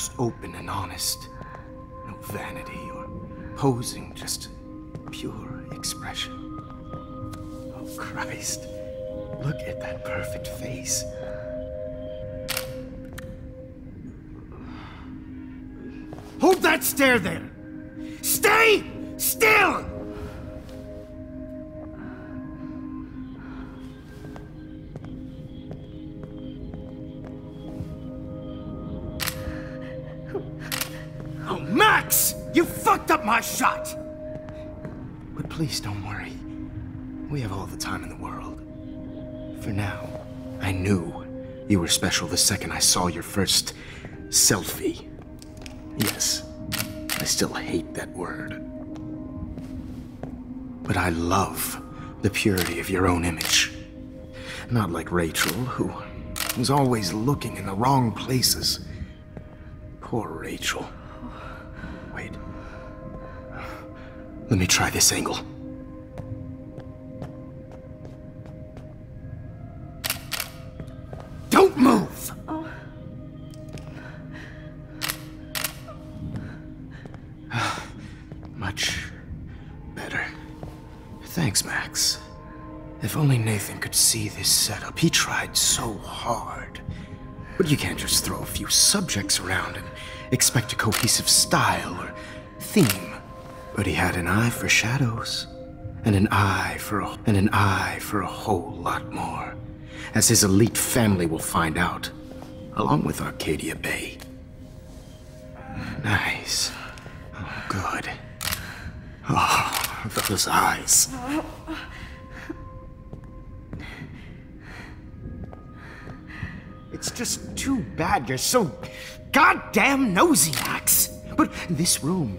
most open and honest. No vanity or posing, just pure expression. Oh, Christ. Look at that perfect face. Hold that stare there! Stay still! Max! You fucked up my shot! But please don't worry. We have all the time in the world. For now, I knew you were special the second I saw your first selfie. Yes, I still hate that word. But I love the purity of your own image. Not like Rachel, who was always looking in the wrong places. Poor Rachel. Let me try this angle. Don't move! Much better. Thanks, Max. If only Nathan could see this setup. He tried so hard. But you can't just throw a few subjects around and expect a cohesive style or theme. But he had an eye for shadows, and an eye for a, and an eye for a whole lot more, as his elite family will find out, along with Arcadia Bay. Nice. Oh, good. Oh, those eyes. It's just too bad you're so goddamn nosy, Max. But this room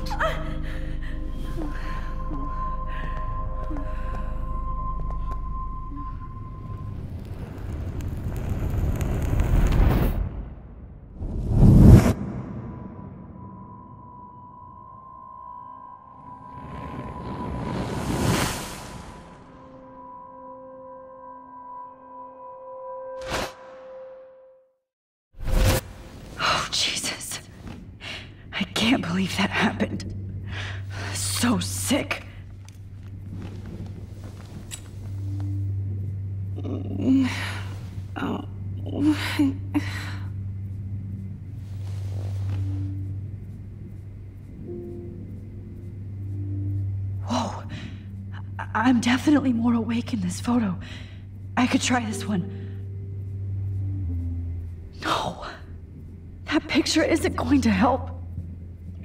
Can't believe that happened. So sick. Oh. Whoa. I'm definitely more awake in this photo. I could try this one. No. That picture isn't going to help.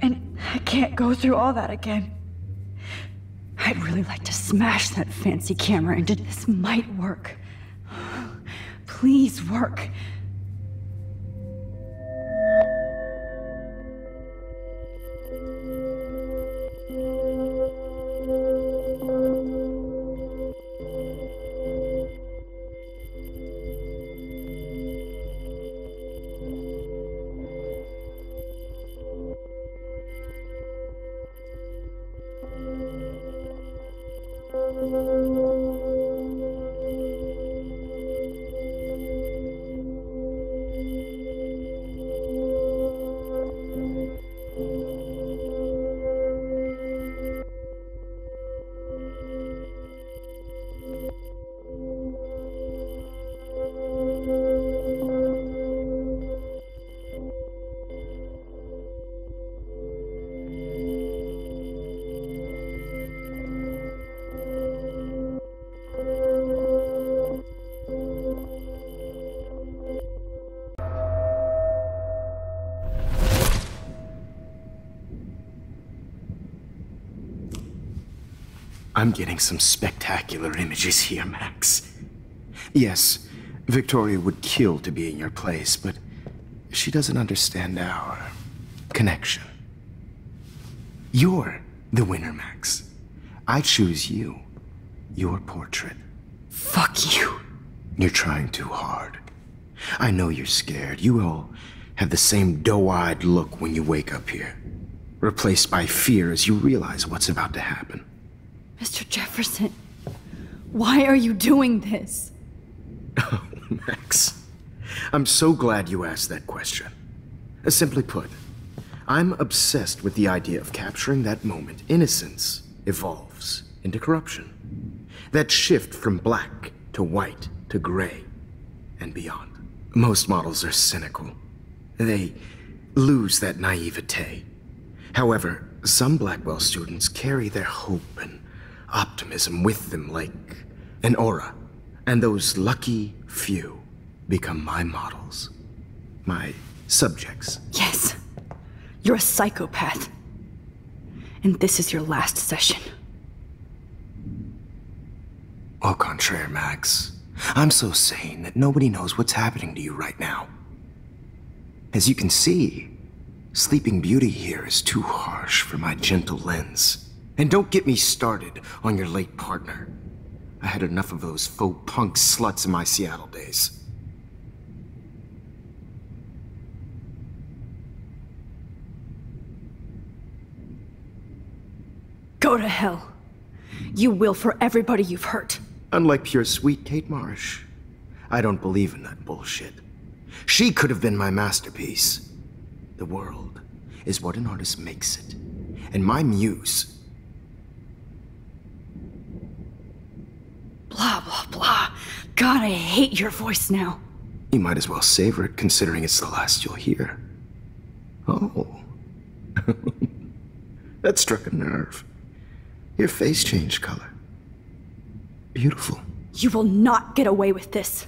And I can't go through all that again. I'd really like to smash that fancy camera into this might work. Please work. I'm getting some spectacular images here, Max. Yes, Victoria would kill to be in your place, but she doesn't understand our connection. You're the winner, Max. I choose you. Your portrait. Fuck you. You're trying too hard. I know you're scared. You all have the same doe-eyed look when you wake up here. Replaced by fear as you realize what's about to happen. Mr. Jefferson, why are you doing this? Oh, Max. I'm so glad you asked that question. Uh, Simply put, I'm obsessed with the idea of capturing that moment innocence evolves into corruption. That shift from black to white to gray and beyond. Most models are cynical. They lose that naivete. However, some Blackwell students carry their hope and optimism with them like an aura. And those lucky few become my models, my subjects. Yes, you're a psychopath. And this is your last session. Au contraire, Max. I'm so sane that nobody knows what's happening to you right now. As you can see, Sleeping Beauty here is too harsh for my gentle lens. And don't get me started on your late partner. I had enough of those faux punk sluts in my Seattle days. Go to hell. You will for everybody you've hurt. Unlike pure sweet Kate Marsh, I don't believe in that bullshit. She could have been my masterpiece. The world is what an artist makes it. And my muse Blah, blah, blah. God, I hate your voice now. You might as well savor it, considering it's the last you'll hear. Oh. that struck a nerve. Your face changed color. Beautiful. You will not get away with this.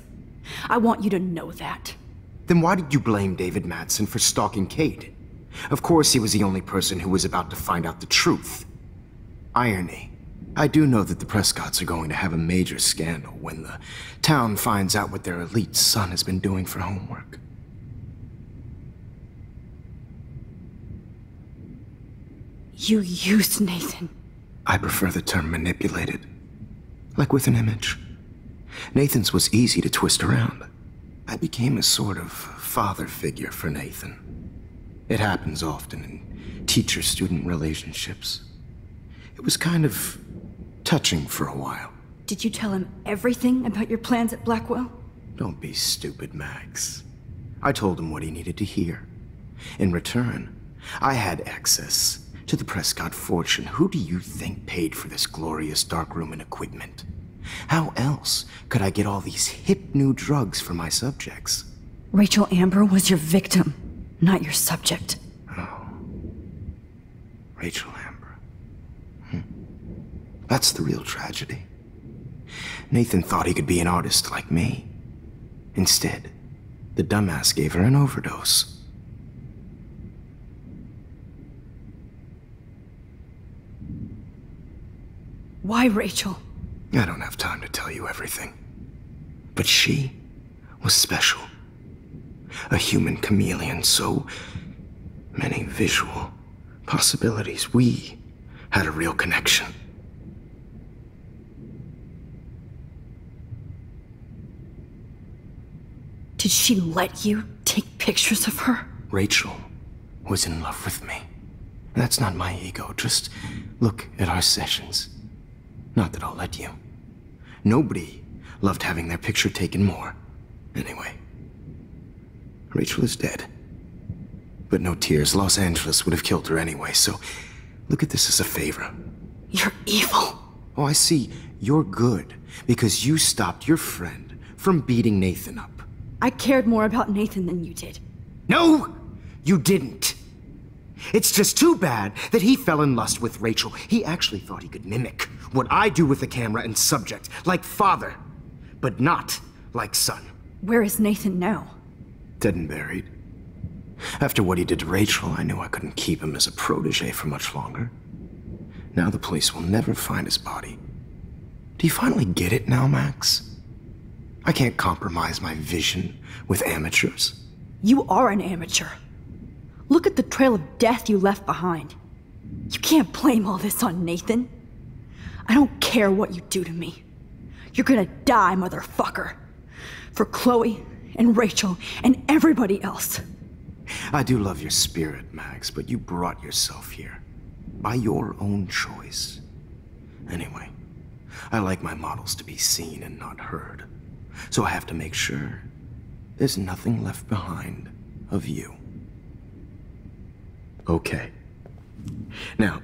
I want you to know that. Then why did you blame David Madsen for stalking Kate? Of course, he was the only person who was about to find out the truth. Irony. I do know that the Prescotts are going to have a major scandal when the town finds out what their elite son has been doing for homework. You used Nathan. I prefer the term manipulated. Like with an image. Nathan's was easy to twist around. I became a sort of father figure for Nathan. It happens often in teacher student relationships. It was kind of touching for a while. Did you tell him everything about your plans at Blackwell? Don't be stupid, Max. I told him what he needed to hear. In return, I had access to the Prescott fortune. Who do you think paid for this glorious darkroom and equipment? How else could I get all these hip new drugs for my subjects? Rachel Amber was your victim, not your subject. Oh. Rachel Amber. That's the real tragedy. Nathan thought he could be an artist like me. Instead, the dumbass gave her an overdose. Why, Rachel? I don't have time to tell you everything. But she was special. A human chameleon, so many visual possibilities. We had a real connection. Did she let you take pictures of her? Rachel was in love with me. That's not my ego. Just look at our sessions. Not that I'll let you. Nobody loved having their picture taken more. Anyway, Rachel is dead. But no tears. Los Angeles would have killed her anyway, so look at this as a favor. You're evil. Oh, I see. You're good because you stopped your friend from beating Nathan up. I cared more about Nathan than you did. No, you didn't. It's just too bad that he fell in lust with Rachel. He actually thought he could mimic what I do with the camera and subject, like father, but not like son. Where is Nathan now? Dead and buried. After what he did to Rachel, I knew I couldn't keep him as a protege for much longer. Now the police will never find his body. Do you finally get it now, Max? I can't compromise my vision with amateurs. You are an amateur. Look at the trail of death you left behind. You can't blame all this on Nathan. I don't care what you do to me. You're gonna die, motherfucker. For Chloe and Rachel and everybody else. I do love your spirit, Max, but you brought yourself here. By your own choice. Anyway, I like my models to be seen and not heard. So I have to make sure there's nothing left behind of you. Okay. Now,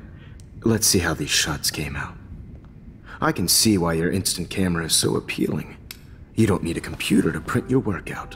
let's see how these shots came out. I can see why your instant camera is so appealing. You don't need a computer to print your work out.